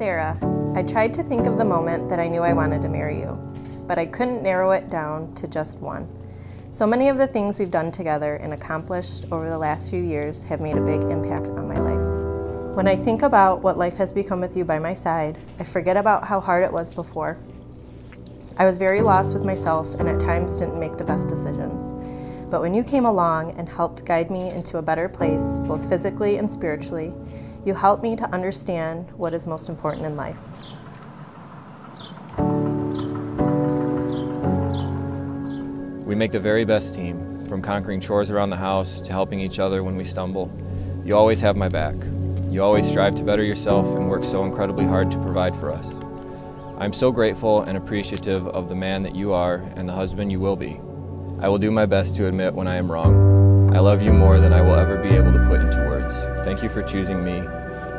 Sarah, I tried to think of the moment that I knew I wanted to marry you, but I couldn't narrow it down to just one. So many of the things we've done together and accomplished over the last few years have made a big impact on my life. When I think about what life has become with you by my side, I forget about how hard it was before. I was very lost with myself and at times didn't make the best decisions. But when you came along and helped guide me into a better place, both physically and spiritually, you help me to understand what is most important in life. We make the very best team, from conquering chores around the house to helping each other when we stumble. You always have my back. You always strive to better yourself and work so incredibly hard to provide for us. I'm so grateful and appreciative of the man that you are and the husband you will be. I will do my best to admit when I am wrong. I love you more than I will ever be able to put into words. Thank you for choosing me.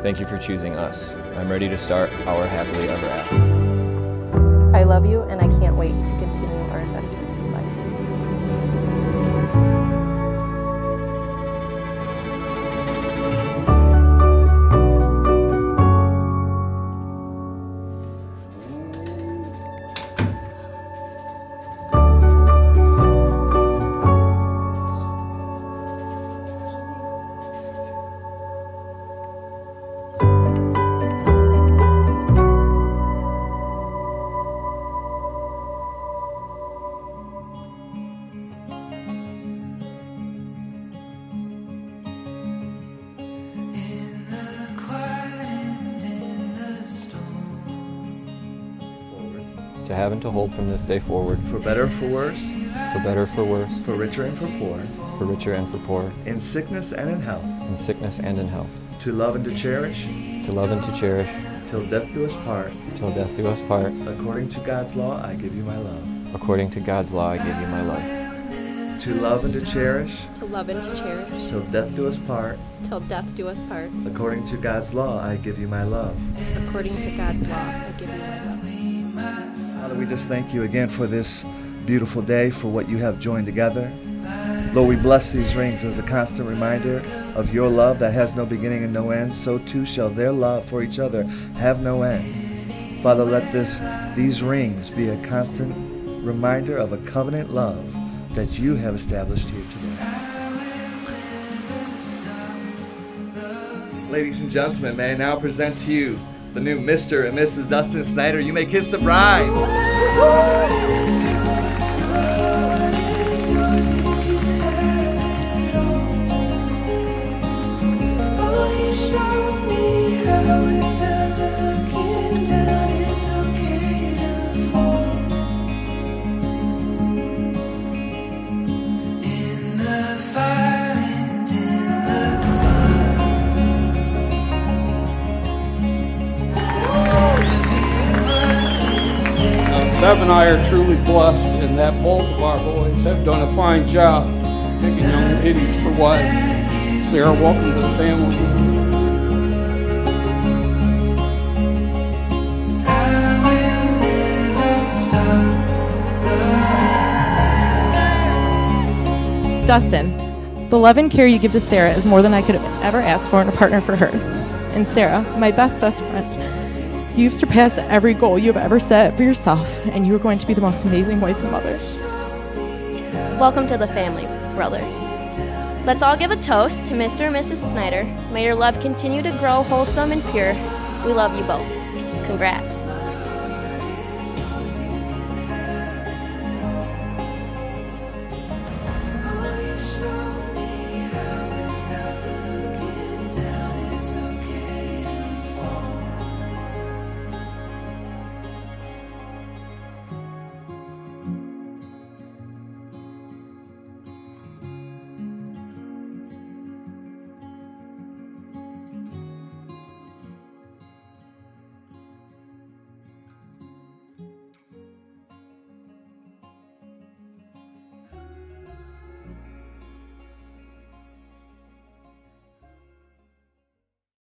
Thank you for choosing us. I'm ready to start our happily ever after. I love you and I can't wait to continue our adventure. To have and to hold from this day forward. For better or for worse. For better or for worse. For richer and for poor. For richer and for poor. In sickness and in health. In sickness and in health. To love and to cherish. To love and to cherish. Till death do us part. Till death do us part. According to God's law, I give you my love. According to God's law, I give you my love. To love and to cherish. To love and to cherish. Till death do us part. Till death do us part. According to God's law, I give you my love. According to God's law, I give you my love. Father, we just thank you again for this beautiful day, for what you have joined together. Lord, we bless these rings as a constant reminder of your love that has no beginning and no end. So too shall their love for each other have no end. Father, let this these rings be a constant reminder of a covenant love that you have established here today. Ladies and gentlemen, may I now present to you the new Mr. and Mrs. Dustin Snyder. You may kiss the bride. And I are truly blessed in that both of our boys have done a fine job picking young ladies for wives. Sarah, welcome to the family. Dustin, the love and care you give to Sarah is more than I could have ever asked for in a partner for her. And Sarah, my best, best friend, You've surpassed every goal you've ever set for yourself, and you are going to be the most amazing wife and mother. Welcome to the family, brother. Let's all give a toast to Mr. and Mrs. Snyder. May your love continue to grow wholesome and pure. We love you both. Congrats.